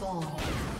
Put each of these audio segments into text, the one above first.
spawn.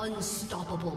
Unstoppable.